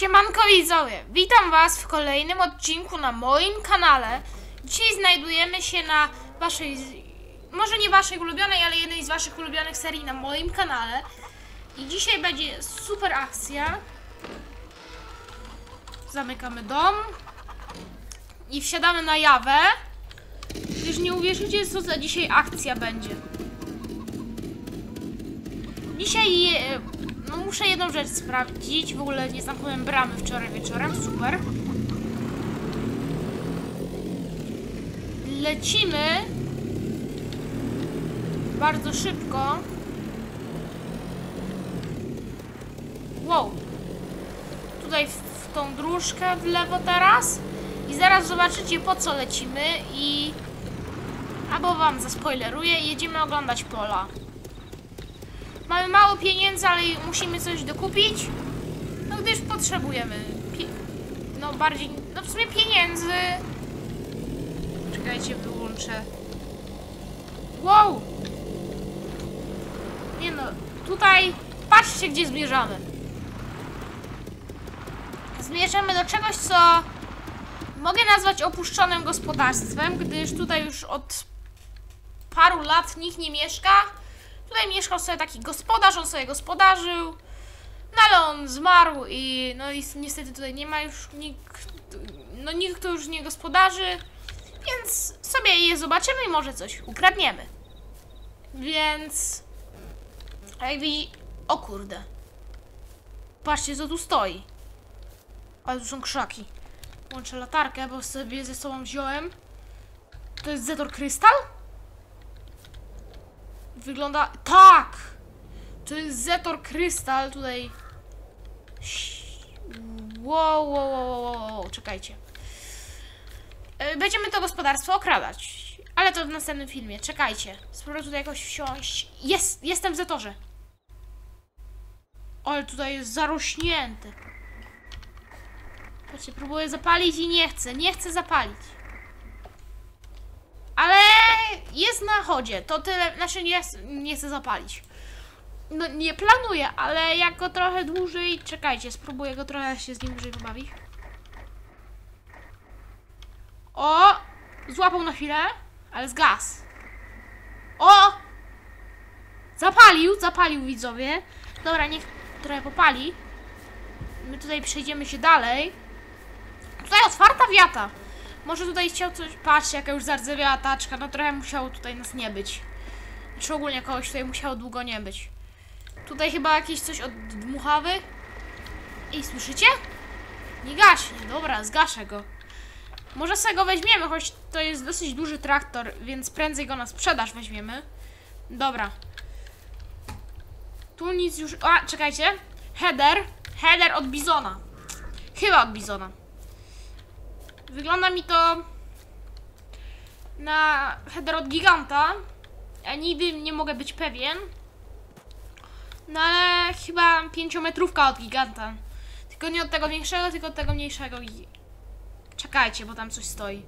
Siemanko widzowie, witam was w kolejnym odcinku na moim kanale. Dzisiaj znajdujemy się na waszej, może nie waszej ulubionej, ale jednej z waszych ulubionych serii na moim kanale. I dzisiaj będzie super akcja. Zamykamy dom i wsiadamy na jawę. Już nie uwierzycie co za dzisiaj akcja będzie. Dzisiaj muszę jedną rzecz sprawdzić. W ogóle nie zamknąłem bramy wczoraj wieczorem. Super. Lecimy bardzo szybko. Wow. Tutaj w, w tą dróżkę w lewo teraz. I zaraz zobaczycie po co lecimy i... Albo wam zaspoileruję jedziemy oglądać pola. Mamy mało pieniędzy, ale musimy coś dokupić. No gdyż potrzebujemy. No bardziej. No w sumie pieniędzy. Czekajcie, wyłączę. Wow! Nie no, tutaj patrzcie gdzie zmierzamy. Zmierzamy do czegoś, co mogę nazwać opuszczonym gospodarstwem, gdyż tutaj już od paru lat nikt nie mieszka. Tutaj mieszkał sobie taki gospodarz, on sobie gospodarzył. No ale on zmarł i no i niestety tutaj nie ma już nikt, no nikt tu już nie gospodarzy, więc sobie je zobaczymy i może coś ukradniemy. Więc a jak widzi, o kurde. Patrzcie co tu stoi. Ale tu są krzaki. Łączę latarkę, bo sobie ze sobą wziąłem. To jest Zetor Krystal? Wygląda... Tak! To jest Zetor Krystal tutaj. Wow, wow, wow, wow, wow, czekajcie. E, Będziemy to gospodarstwo okradać. Ale to w następnym filmie. Czekajcie. Spróbuję tutaj jakoś wsiąść. Jest! Jestem w Zetorze. Ale tutaj jest zarośnięte. Patrzcie, próbuję zapalić i nie chcę. Nie chcę zapalić. Ale jest na chodzie, to tyle, znaczy nie, nie chcę zapalić. No nie planuję, ale jak go trochę dłużej, czekajcie, spróbuję go trochę się z nim dłużej pobawić. O! Złapał na chwilę, ale zgas. O! Zapalił, zapalił widzowie. Dobra, niech trochę popali. My tutaj przejdziemy się dalej. Tutaj otwarta wiata. Może tutaj chciał coś... Patrzcie, jaka już zardzewiała taczka. No trochę musiało tutaj nas nie być. Czy ogólnie kogoś tutaj musiało długo nie być. Tutaj chyba jakieś coś od dmuchawy. I słyszycie? Nie gaśnie. Dobra, zgaszę go. Może sobie go weźmiemy, choć to jest dosyć duży traktor, więc prędzej go na sprzedaż weźmiemy. Dobra. Tu nic już... A, czekajcie. Header. Header od Bizona. Chyba od Bizona. Wygląda mi to na header od giganta. Ja nigdy nie mogę być pewien. No ale chyba pięciometrówka od giganta. Tylko nie od tego większego, tylko od tego mniejszego. Czekajcie, bo tam coś stoi.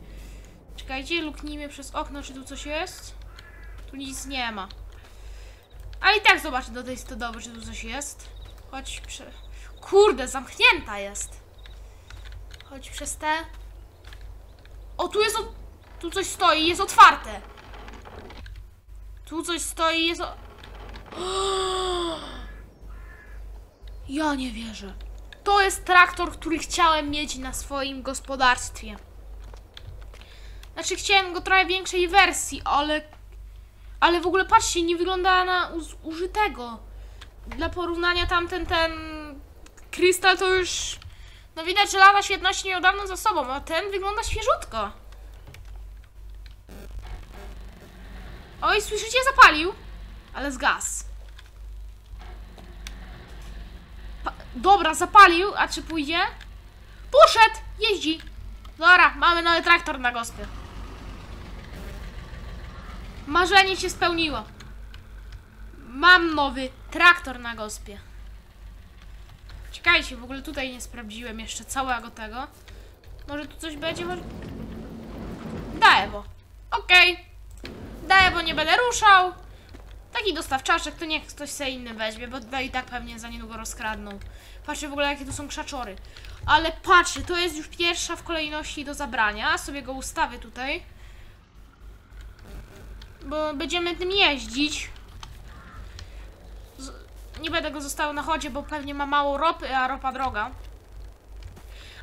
Czekajcie, luknijmy przez okno, czy tu coś jest. Tu nic nie ma. Ale i tak zobaczę do tej stodowy, czy tu coś jest. Chodź prze... Kurde, zamknięta jest. Chodź przez te... O, tu jest. O... Tu coś stoi, jest otwarte. Tu coś stoi, jest. O... Ja nie wierzę. To jest traktor, który chciałem mieć na swoim gospodarstwie. Znaczy, chciałem go trochę większej wersji, ale. Ale w ogóle patrzcie, nie wygląda na użytego. Dla porównania tamten ten krystal to już no widać, że lata świetności miał dawno za sobą, a ten wygląda świeżutko. Oj, słyszycie? Zapalił. Ale zgas. Pa Dobra, zapalił, a czy pójdzie? Poszedł! Jeździ. Dobra, mamy nowy traktor na gospie. Marzenie się spełniło. Mam nowy traktor na gospie. Czekajcie, w ogóle tutaj nie sprawdziłem jeszcze całego tego. Może tu coś będzie? Może... Daję, bo. Okej. Daję, bo nie będę ruszał. Taki dostawczaczek, to niech ktoś sobie inny weźmie, bo i tak pewnie za niedługo rozkradną. Patrzcie w ogóle jakie tu są krzaczory. Ale patrzcie, to jest już pierwsza w kolejności do zabrania. Sobie go ustawię tutaj. Bo będziemy tym jeździć. Nie będę go zostawiał na chodzie, bo pewnie ma mało ropy, a ropa droga.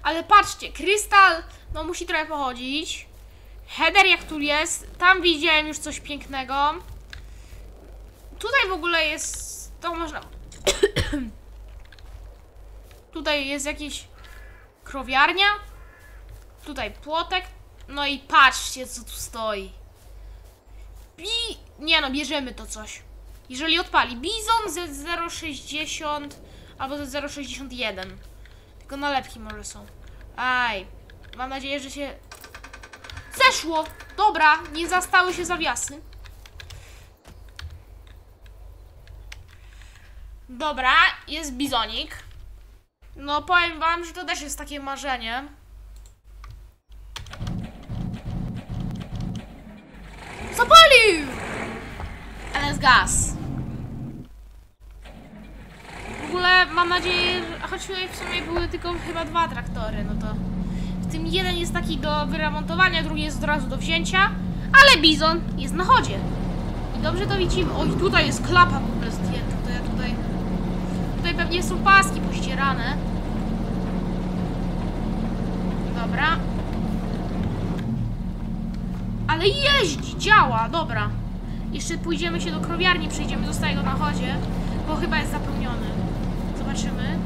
Ale patrzcie, krystal, no musi trochę pochodzić. Header jak tu jest, tam widziałem już coś pięknego. Tutaj w ogóle jest, to można... Tutaj jest jakiś krowiarnia. Tutaj płotek. No i patrzcie co tu stoi. Bi... Nie no, bierzemy to coś. Jeżeli odpali. Bizon Z060 albo Z061. Tylko nalepki może są. Aj. Mam nadzieję, że się... Zeszło! Dobra, nie zastały się zawiasy. Dobra, jest bizonik. No powiem wam, że to też jest takie marzenie. Zapalił! Ale jest gaz. W ogóle mam nadzieję, że choć w sumie były tylko chyba dwa traktory, no to w tym jeden jest taki do wyremontowania, drugi jest od razu do wzięcia, ale bizon jest na chodzie. I dobrze to widzimy. Oj, tutaj jest klapa w ogóle zdjęta, to ja tutaj... Tutaj pewnie są paski pościerane. Dobra. Ale jeździ, działa, dobra. Jeszcze pójdziemy się do krowiarni, przejdziemy, zostaje go na chodzie, bo chyba jest zapełniony. Zobaczymy.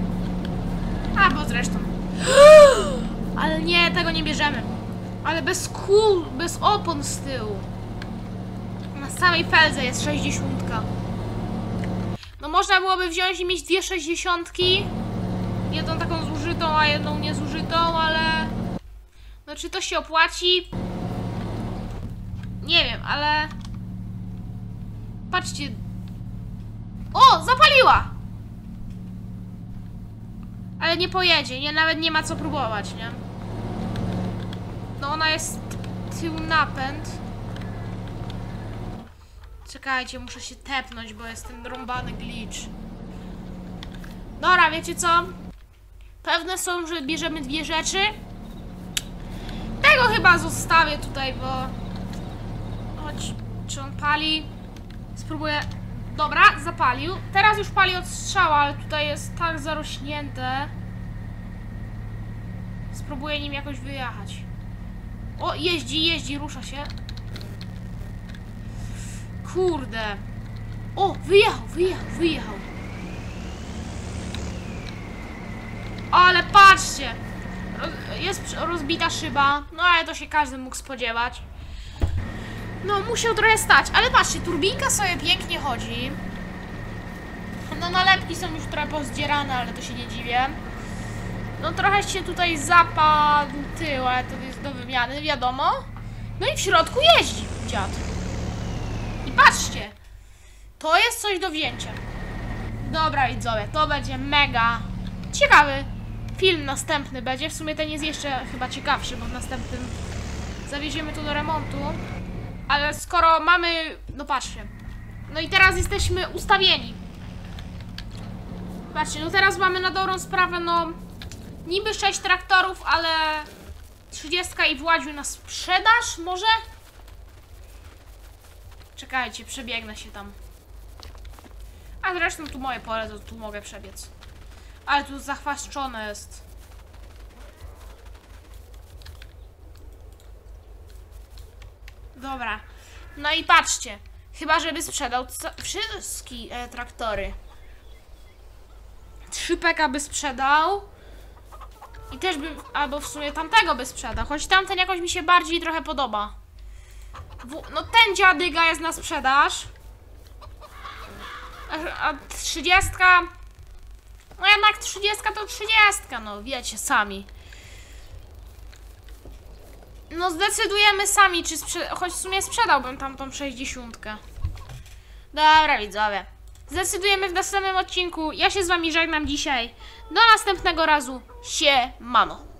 A, bo zresztą. Ale nie, tego nie bierzemy. Ale bez kół, bez opon z tyłu. Na samej felze jest 60. No można byłoby wziąć i mieć dwie 60. Jedną taką zużytą, a jedną niezużytą, ale... No czy to się opłaci? Nie wiem, ale... Patrzcie. O, zapaliła! Ale nie pojedzie, nie, nawet nie ma co próbować, nie? No ona jest tył napęd. Czekajcie, muszę się tepnąć, bo jest ten rąbany glitch. Dobra, wiecie co? Pewne są, że bierzemy dwie rzeczy. Tego chyba zostawię tutaj, bo... Chodź, czy on pali? Spróbuję... Dobra, zapalił. Teraz już pali od strzała, ale tutaj jest tak zarośnięte. Spróbuję nim jakoś wyjechać. O, jeździ, jeździ, rusza się. Kurde. O, wyjechał, wyjechał, wyjechał. Ale patrzcie! Jest rozbita szyba, no ale to się każdy mógł spodziewać. No, musiał trochę stać, ale patrzcie, turbinka sobie pięknie chodzi. No, nalepki są już trochę pozdzierane, ale to się nie dziwię. No, trochę się tutaj zapadł tył, ale to jest do wymiany, wiadomo. No i w środku jeździ dziad. I patrzcie, to jest coś do wzięcia. Dobra, widzowie, to będzie mega ciekawy film następny będzie. W sumie ten jest jeszcze chyba ciekawszy, bo w następnym zawieziemy to do remontu. Ale skoro mamy... No patrzcie. No i teraz jesteśmy ustawieni. Patrzcie, no teraz mamy na dobrą sprawę, no... Niby 6 traktorów, ale... 30 i Władziu na sprzedaż może? Czekajcie, przebiegnę się tam. A zresztą tu moje pole, to tu mogę przebiec. Ale tu zachwaszczone jest. Dobra. No i patrzcie. Chyba, żeby sprzedał wszystkie e, traktory. 3 peka by sprzedał. I też by, albo w sumie tamtego by sprzedał. Choć tamten jakoś mi się bardziej trochę podoba. W, no ten dziadyga jest na sprzedaż. A, a 30. No jednak 30 to 30, no wiecie sami. No zdecydujemy sami, czy sprze- choć w sumie sprzedałbym tamtą 60. Dobra widzowie. Zdecydujemy w następnym odcinku. Ja się z wami żegnam dzisiaj. Do następnego razu. Siemano.